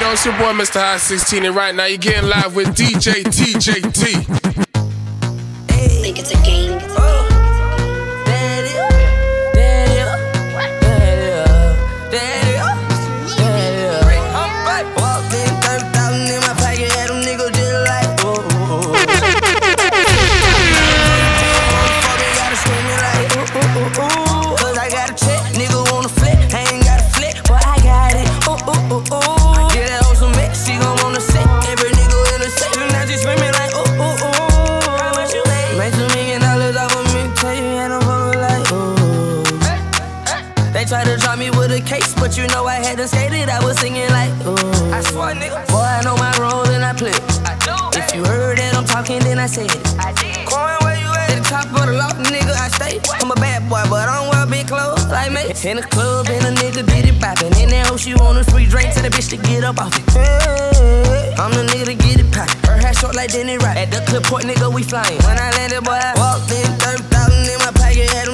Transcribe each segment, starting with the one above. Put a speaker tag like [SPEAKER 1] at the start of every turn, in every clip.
[SPEAKER 1] know, it's your boy Mr. High 16, and right now you're getting live with DJ TJT.
[SPEAKER 2] With a case, but you know I had to skate it. I was singing like, ooh. I swear, nigga. Boy, I know my role and I play. I do. If you heard that I'm talking, then I said it. I did. Quan, where you at? At the top of the loft, nigga, I stay. I'm a bad boy, but I don't wear big clothes like me. In the club, and a nigga did it poppin'. In that hoe, she want a free drink, tell the bitch to get up off it. I'm the nigga to get it poppin'. Her hair short like Denny Rock. At the clip point, nigga, we flyin'. When I landed, boy, I walked in, 30,000 in my pocket, had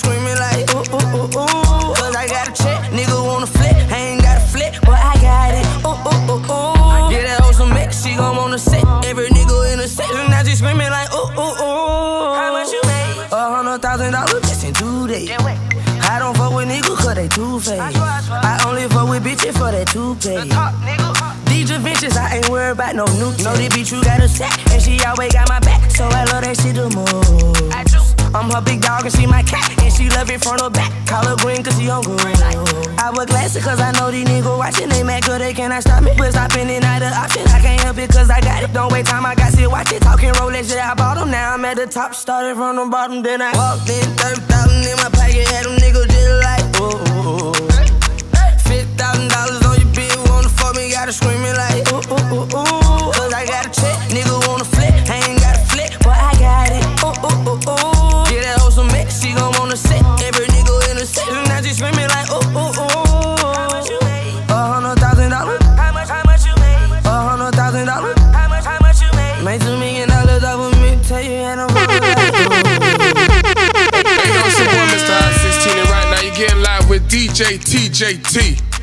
[SPEAKER 2] fuck me, like ooh ooh ooh ooh. Cause I got a check, nigga wanna flip, I ain't got a flip, but I got it. Ooh ooh ooh ooh. Get that hoe some mix, she gon' wanna sit. Every nigga in the section, now she screamin' like ooh ooh ooh. How much you made? A hundred thousand dollars just in two days. I don't fuck with niggas cause they two faced. I only fuck with bitches for that two pay. DJ Ventures, I ain't worried about no new. Know this bitch, you got a set, and she always got my back. So I love that shit the most. I'm her big dog and she my cat, and she love it front or back. Call her green cause she hungry. I wear glasses cause I know these niggas watching. They mad cause they cannot stop me. But stopping it not an option. I can't help it cause I got it. Don't wait time, I got shit, watch it. Talking Rolex, shit, I bought them. Now I'm at the top, started from the bottom. Then I walked in, 30,000 in my pocket, had them
[SPEAKER 1] DJ TJT.